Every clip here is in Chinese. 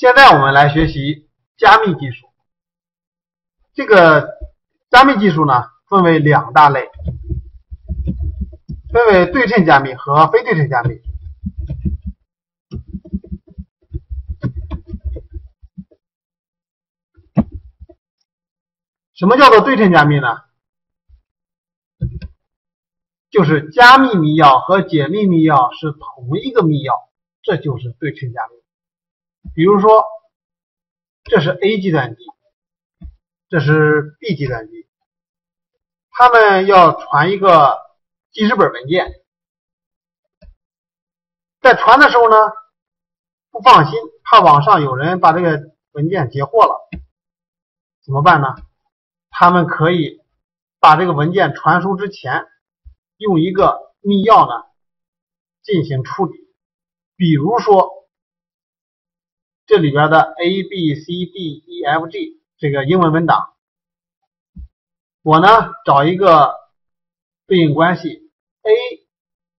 现在我们来学习加密技术。这个加密技术呢，分为两大类，分为对称加密和非对称加密。什么叫做对称加密呢？就是加密密钥和解密密钥是同一个密钥，这就是对称加密。比如说，这是 A 计算机，这是 B 计算机，他们要传一个记事本文件，在传的时候呢，不放心，怕网上有人把这个文件截获了，怎么办呢？他们可以把这个文件传输之前，用一个密钥呢进行处理，比如说。这里边的 A B C D E F G 这个英文文档，我呢找一个对应关系，A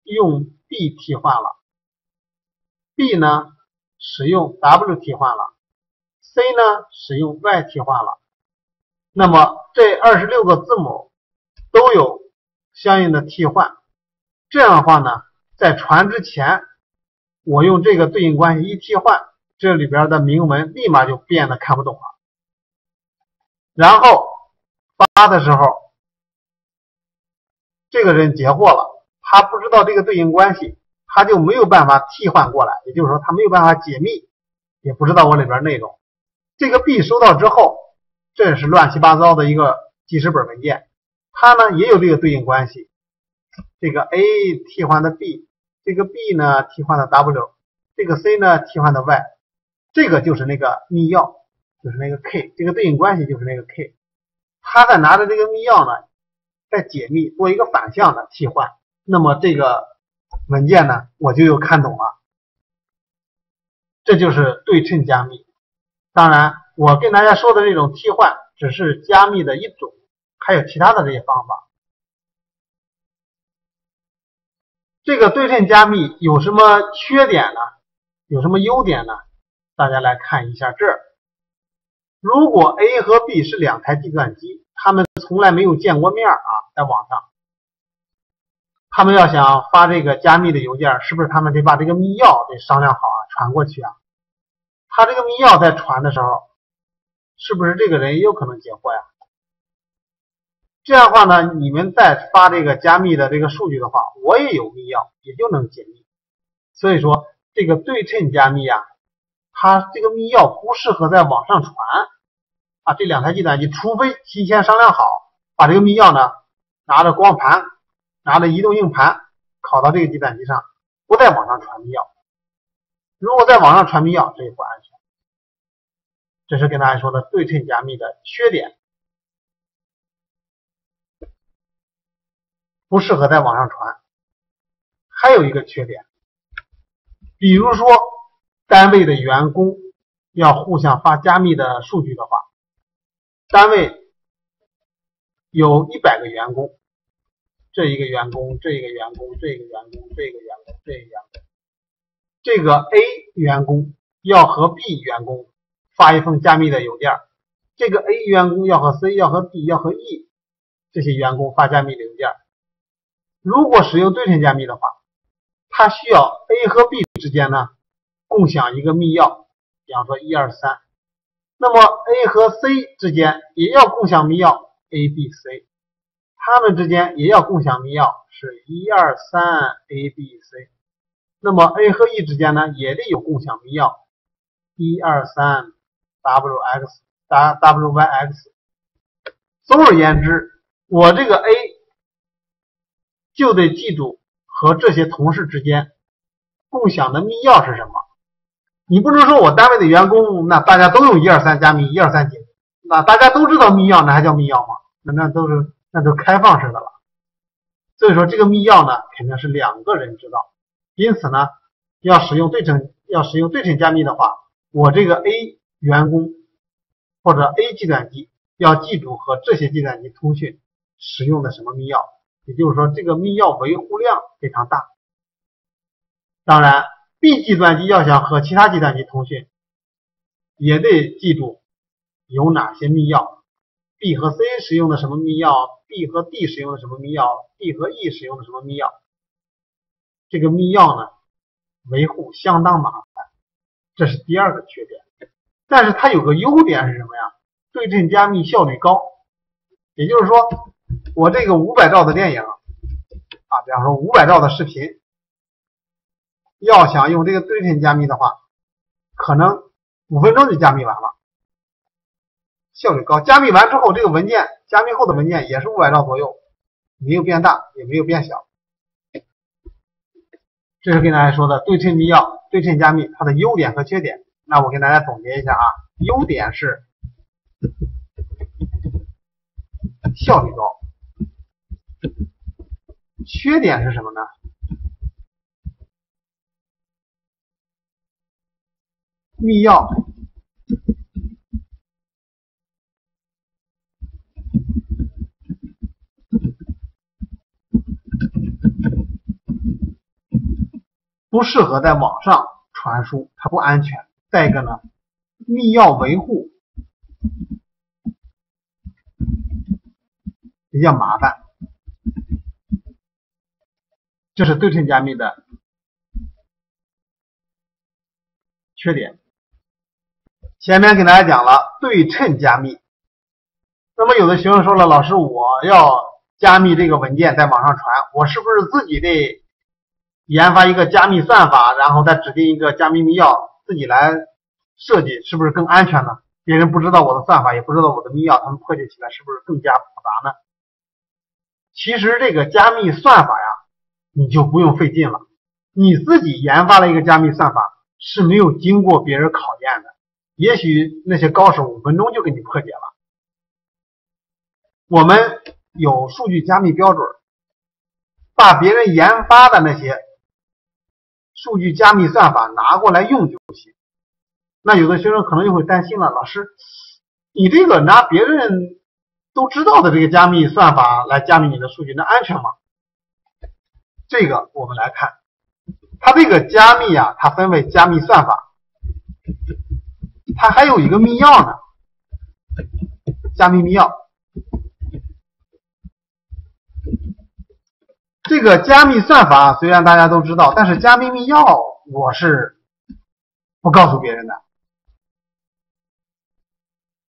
用 B 替换了，B 呢使用 W 替换了，C 呢使用 Y 替换了，那么这二十六个字母都有相应的替换，这样的话呢，在传之前，我用这个对应关系一替换。这里边的铭文立马就变得看不懂了，然后发的时候，这个人截获了，他不知道这个对应关系，他就没有办法替换过来，也就是说他没有办法解密，也不知道我里边内容。这个 B 收到之后，这是乱七八糟的一个记事本文件，它呢也有这个对应关系，这个 A 替换的 B，这个 B 呢替换的 W，这个 C 呢替换的 Y。这个就是那个密钥，就是那个 K，这个对应关系就是那个 K，他在拿着这个密钥呢，在解密做一个反向的替换，那么这个文件呢，我就又看懂了，这就是对称加密。当然，我跟大家说的这种替换只是加密的一种，还有其他的这些方法。这个对称加密有什么缺点呢？有什么优点呢？大家来看一下这儿，如果 A 和 B 是两台计算机，他们从来没有见过面啊，在网上，他们要想发这个加密的邮件，是不是他们得把这个密钥得商量好啊，传过去啊？他这个密钥在传的时候，是不是这个人也有可能截获呀？这样的话呢，你们再发这个加密的这个数据的话，我也有密钥，也就能解密。所以说，这个对称加密啊。它这个密钥不适合在网上传啊，这两台计算机除非提前商量好，把这个密钥呢拿着光盘，拿着移动硬盘拷到这个计算机上，不在网上传密钥。如果在网上传密钥，这也不安全。这是跟大家说的对称加密的缺点，不适合在网上传。还有一个缺点，比如说。单位的员工要互相发加密的数据的话，单位有一百个员工，这一个员工，这一个员工，这一个员工，这一个员工，这一个员工，这个 A 员工要和 B 员工发一封加密的邮件，这个 A 员工要和 C 要和 D 要和 E 这些员工发加密的邮件。如果使用对称加密的话，它需要 A 和 B 之间呢？共享一个密钥，比方说一二三，那么 A 和 C 之间也要共享密钥 A B C，他们之间也要共享密钥是一二三 A B C，那么 A 和 E 之间呢也得有共享密钥一二三 W X W Y X，总而言之，我这个 A 就得记住和这些同事之间共享的密钥是什么。你不能说我单位的员工，那大家都用一二三加密，一二三解，那大家都知道密钥，那还叫密钥吗？那那都是那都开放式的了。所以说这个密钥呢，肯定是两个人知道。因此呢，要使用对称要使用对称加密的话，我这个 A 员工或者 A 计算机要记住和这些计算机通讯使用的什么密钥，也就是说这个密钥维护量非常大。当然。B 计算机要想和其他计算机通讯，也得记住有哪些密钥，B 和 C 使用的什么密钥，B 和 D 使用的什么密钥，D 和 E 使用的什么密钥。这个密钥呢，维护相当麻烦，这是第二个缺点。但是它有个优点是什么呀？对称加密效率高。也就是说，我这个五百兆的电影啊，比方说五百兆的视频，要想用这个对称加密的话，可能五分钟就加密完了，效率高。加密完之后，这个文件加密后的文件也是五百兆左右，没有变大，也没有变小。这是跟大家说的对称密钥、对称加密它的优点和缺点。那我跟大家总结一下啊，优点是效率高，缺点是什么呢？密钥不适合在网上传输，它不安全。再一个呢，密钥维护比较麻烦，这是对称加密的缺点。前面给大家讲了对称加密，那么有的学生说了，老师，我要加密这个文件在网上传，我是不是自己得？研发一个加密算法，然后再指定一个加密密钥，自己来设计，是不是更安全呢？别人不知道我的算法，也不知道我的密钥，他们破解起来是不是更加复杂呢？其实这个加密算法呀，你就不用费劲了。你自己研发了一个加密算法，是没有经过别人考验的，也许那些高手五分钟就给你破解了。我们有数据加密标准，把别人研发的那些。数据加密算法拿过来用就行。那有的学生可能就会担心了，老师，你这个拿别人都知道的这个加密算法来加密你的数据，那安全吗？这个我们来看，它这个加密啊，它分为加密算法，它还有一个密钥呢，加密密钥。这个加密算法虽然大家都知道，但是加密密钥我是不告诉别人的。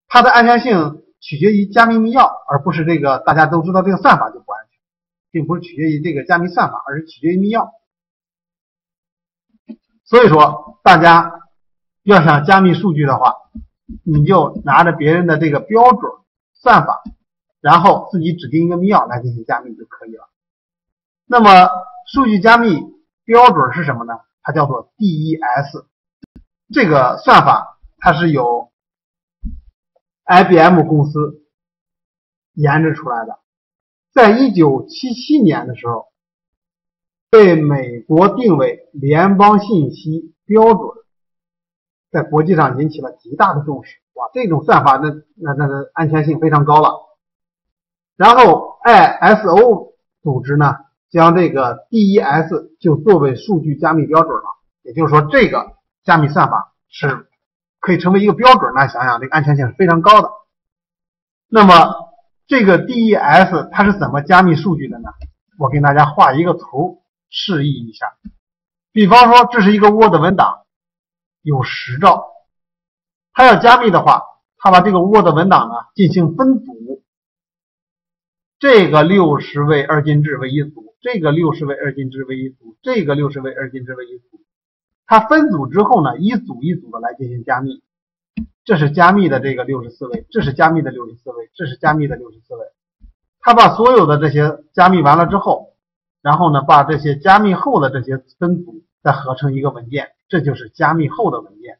它的安全性取决于加密密钥，而不是这个大家都知道这个算法就不安全，并不是取决于这个加密算法，而是取决于密钥。所以说，大家要想加密数据的话，你就拿着别人的这个标准算法，然后自己指定一个密钥来进行加密就可以了。那么，数据加密标准是什么呢？它叫做 DES。这个算法它是由 IBM 公司研制出来的，在一九七七年的时候，被美国定为联邦信息标准，在国际上引起了极大的重视。哇，这种算法那那那个安全性非常高了。然后 ISO 组织呢？将这个 DES 就作为数据加密标准了，也就是说，这个加密算法是可以成为一个标准。那想想，这个安全性是非常高的。那么，这个 DES 它是怎么加密数据的呢？我给大家画一个图示意一下。比方说，这是一个 Word 文档，有十兆，它要加密的话，它把这个 Word 文档呢进行分组，这个六十位二进制为一组。这个六十位二进制为一组，这个六十位二进制为一组。它分组之后呢，一组一组的来进行加密。这是加密的这个六十四位，这是加密的六十四位，这是加密的六十四位。它把所有的这些加密完了之后，然后呢，把这些加密后的这些分组再合成一个文件，这就是加密后的文件。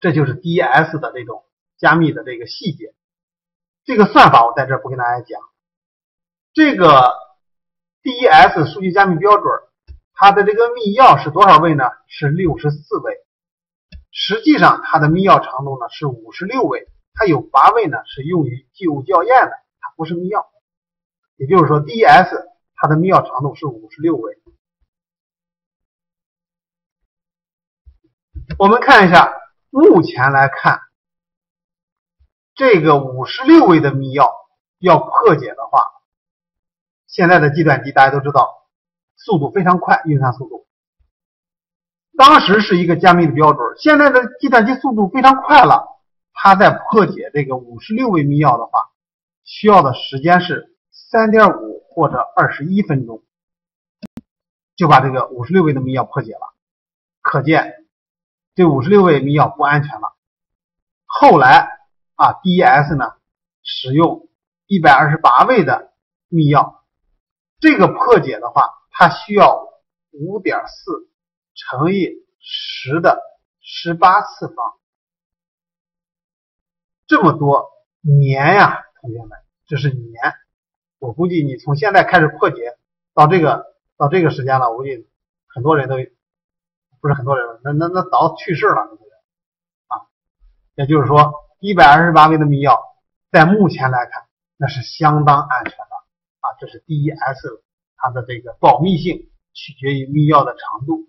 这就是 DES 的这种加密的这个细节。这个算法我在这不跟大家讲。这个。DES 数据加密标准，它的这个密钥是多少位呢？是六十四位。实际上，它的密钥长度呢是五十六位，它有八位呢是用于记录校验的，它不是密钥。也就是说，DES 它的密钥长度是五十六位。我们看一下目前来看，这个五十六位的密钥要破解的话，现在的计算机大家都知道，速度非常快，运算速度。当时是一个加密的标准，现在的计算机速度非常快了，它在破解这个五十六位密钥的话，需要的时间是三点五或者二十一分钟，就把这个五十六位的密钥破解了。可见这五十六位密钥不安全了。后来啊，DES 呢使用一百二十八位的密钥，这个破解的话，它需要五点四。乘以十的十八次方，这么多年呀，同学们，这是年。我估计你从现在开始破解到这个到这个时间了，我估计很多人都不是很多人，那那那早去世了，啊。也就是说，一百二十八位的密钥，在目前来看，那是相当安全的啊。这是 DES 它的这个保密性取决于密钥的长度。